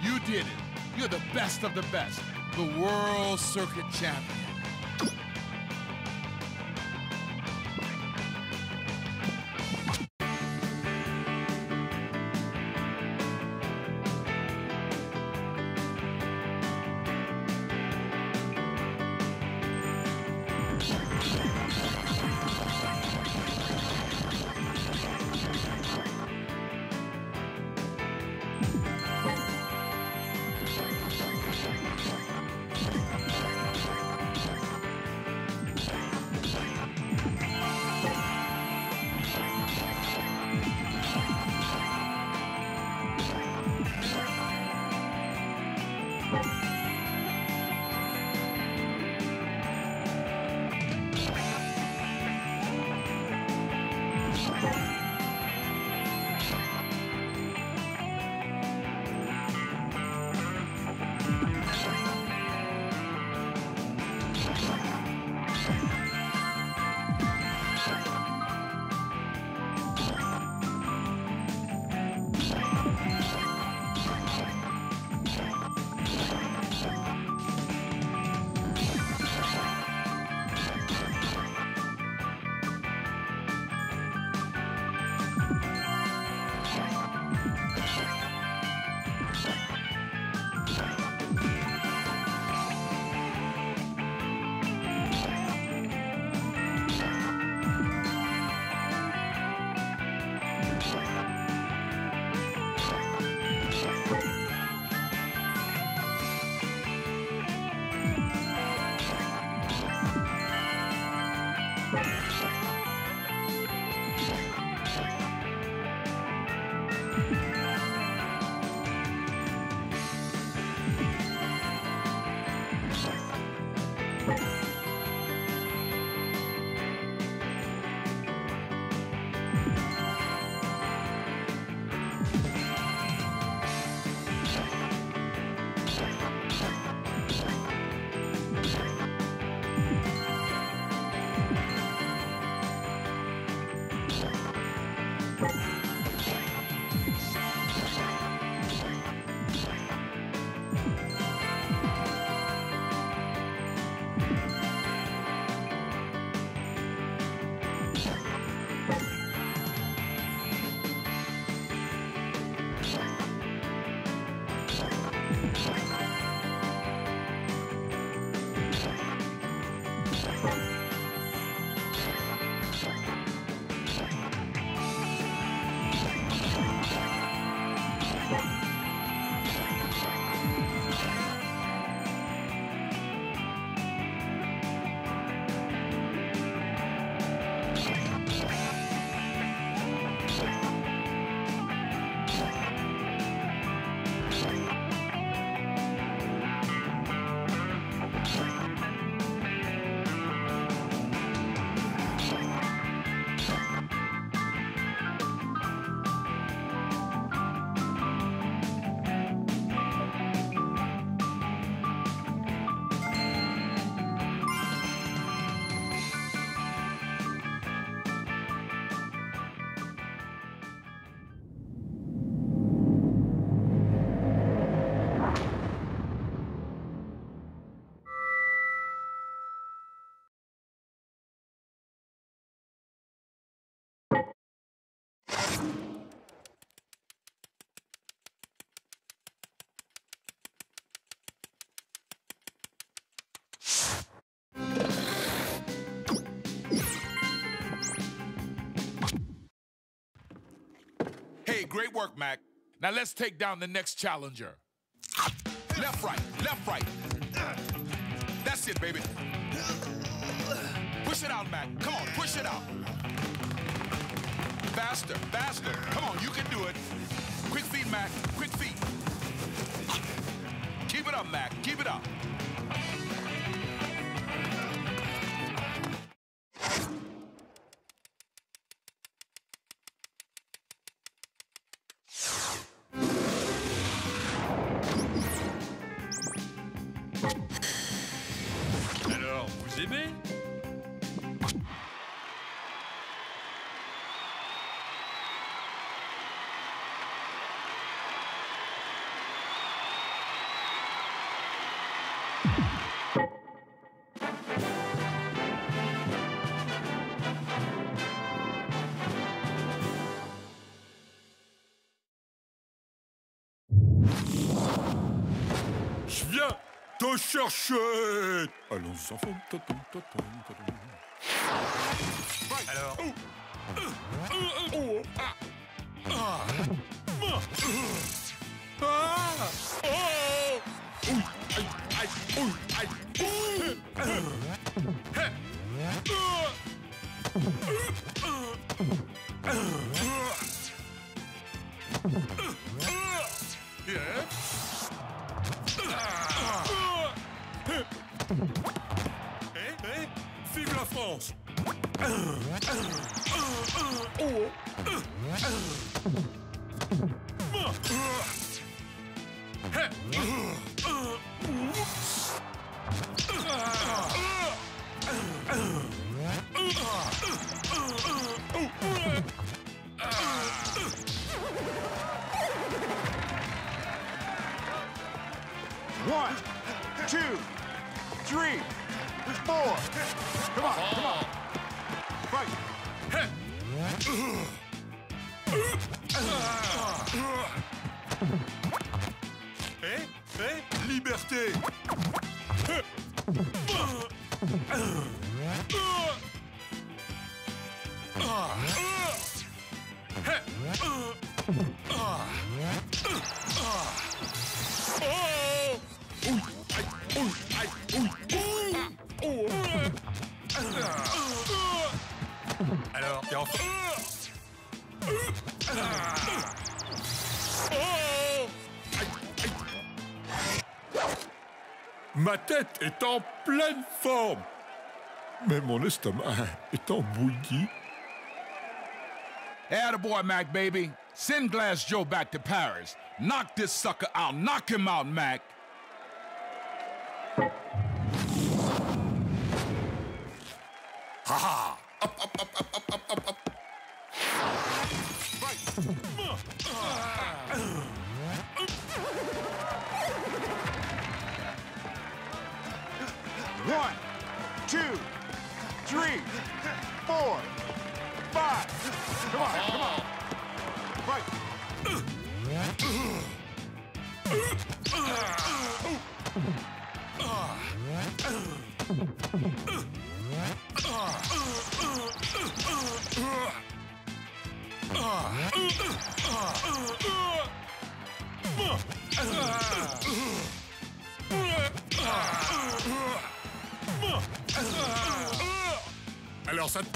You did it. You're the best of the best. The World Circuit Champion. Hey, great work, Mac. Now let's take down the next challenger. Left, right, left, right. That's it, baby. Push it out, Mac. Come on, push it out. Faster, faster. Come on, you can Alors, leur Allons-y. Alors France One, two, three, four. Come on, come on. Fight. Eh, eh, liberté Ma tête est en pleine forme, mais mon estomac est en bouillie. Attaboy, Mac, baby. Send Glass Joe back to Paris. Knock this sucker out. Knock him out, Mac. One, altså en